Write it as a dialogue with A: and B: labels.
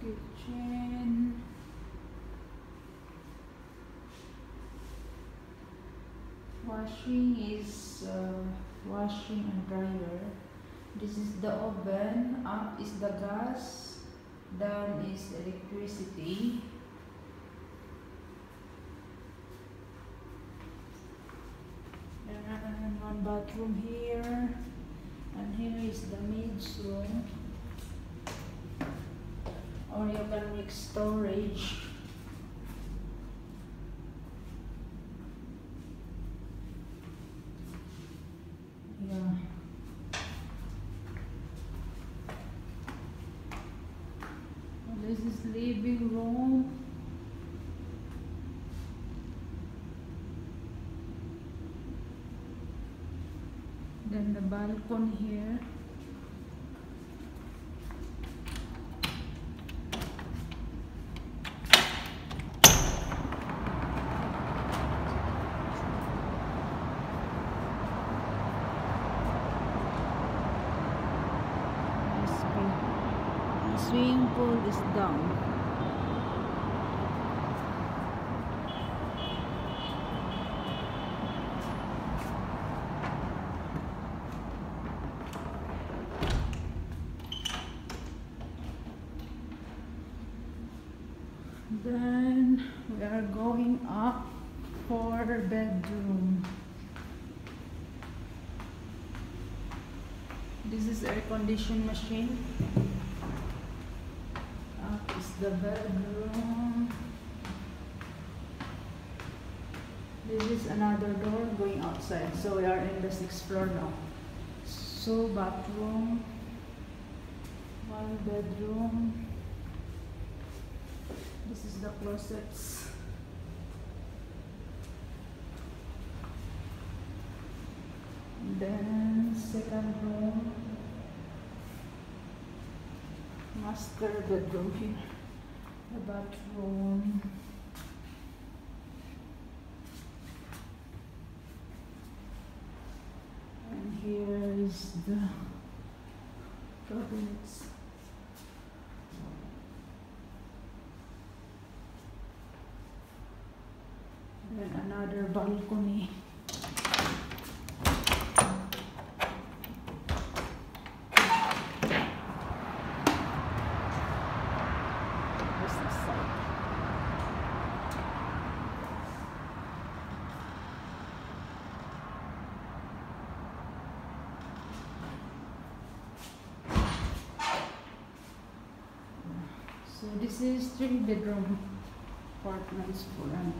A: kitchen. Washing is uh, washing and dryer. This is the oven. Up is the gas. Down is electricity. And one bathroom here. And here is the maid's room. Make storage. Yeah. This is living room. Then the balcony here. This big- The swimming pool is down. Then we are going up for bedroom. This is air condition machine. The bedroom. This is another door going outside. So we are in the sixth floor now. So bathroom, one bedroom. This is the closets. Then second room. Master bedroom here. The bathroom. And here is the cabinets. Then another balcony. This is side. So this is three bedroom apartments for rent.